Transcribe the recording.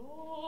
Oh.